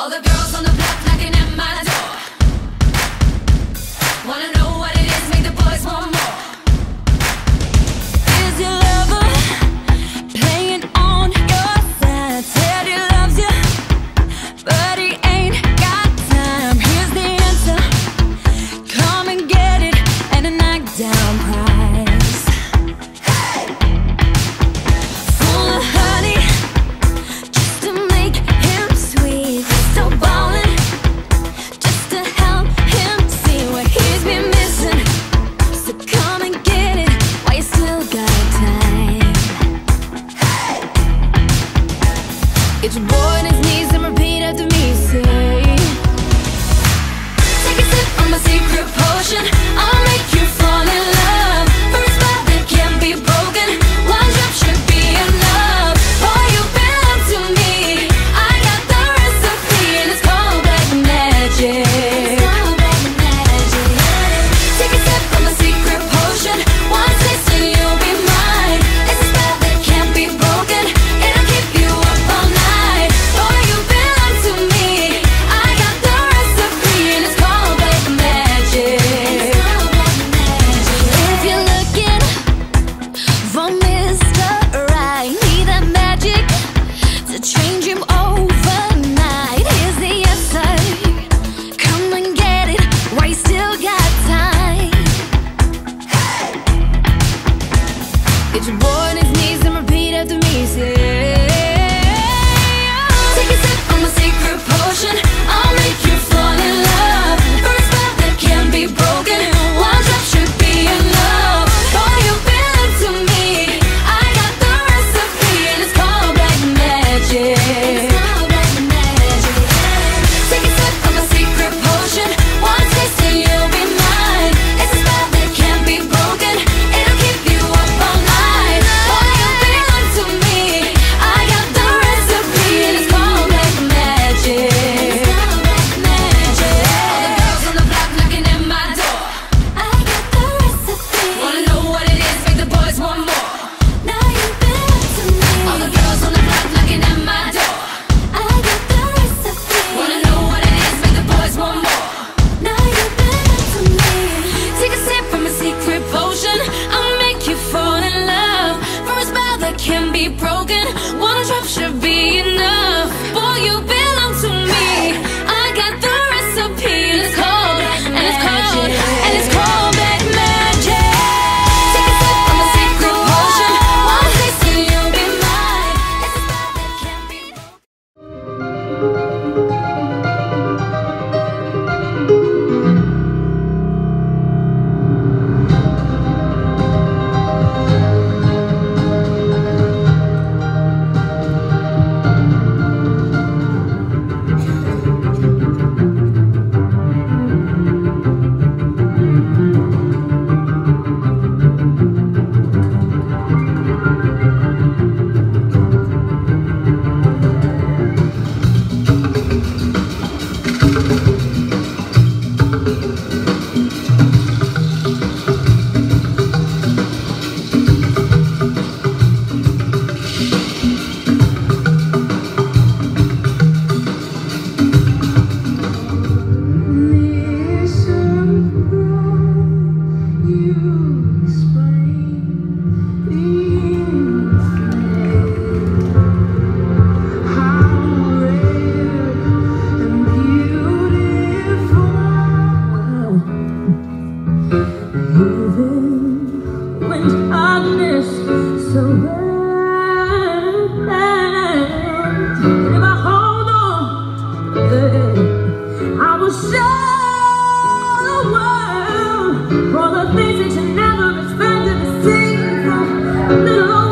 All the girls on the block knocking at We still got time. Hey! No.